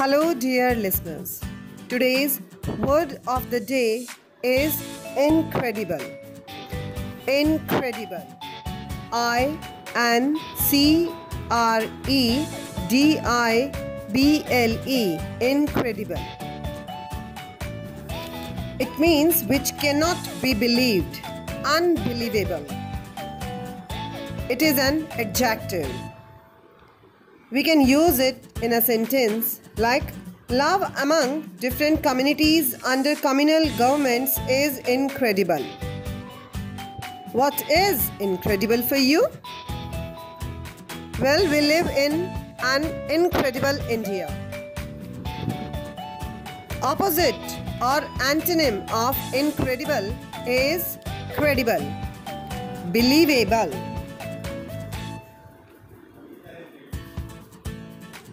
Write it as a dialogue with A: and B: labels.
A: Hello, dear listeners. Today's word of the day is incredible. Incredible. I N C R E D I B L E. Incredible. It means which cannot be believed, unbelievable. It is an adjective. We can use it in a sentence like Love among different communities under communal governments is incredible. What is incredible for you? Well, we live in an incredible India. Opposite or antonym of incredible is credible, believable.